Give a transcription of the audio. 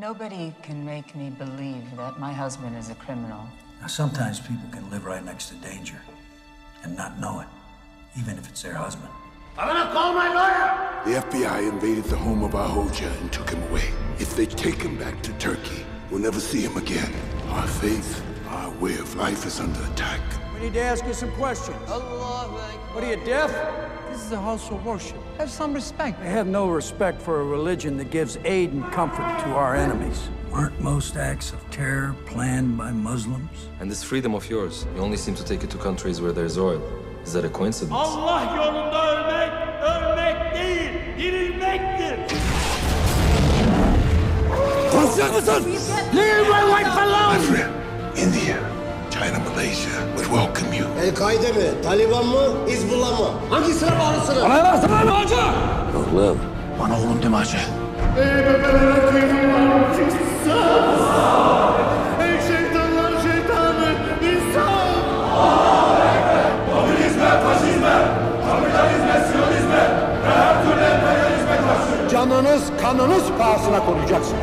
Nobody can make me believe that my husband is a criminal. Now, sometimes people can live right next to danger and not know it, even if it's their husband. I'm gonna call my lawyer! The FBI invaded the home of our Hoja and took him away. If they take him back to Turkey, we'll never see him again. Our faith, our way of life is under attack. We need to ask you some questions. What are you, deaf? This is a house of worship. Have some respect. I have no respect for a religion that gives aid and comfort to our enemies. Aren't most acts of terror planned by Muslims? And this freedom of yours, you only seem to take it to countries where there's oil. Is that a coincidence? Allah yolunda ölmek, ölmek değil, dirilmektir. Konuşacak mısın? Leave my wife alone! My India, China, Malaysia would welcome you. El-Kaide mi? Taliban mı? Hizbullah mı? Hangisine bağlısınız? Bana versene lan hacı! Oğlum. Bana oğlum deme hacı. Ey bebelerin kıyımlar çıksa! Ey şeytanlar şeytanı, insan! Komünizme, faşizme, kapitalizme, siyonizme ve her türlü emperyalizme karşı. Canınız, kanınız pahasına koruyacaksınız.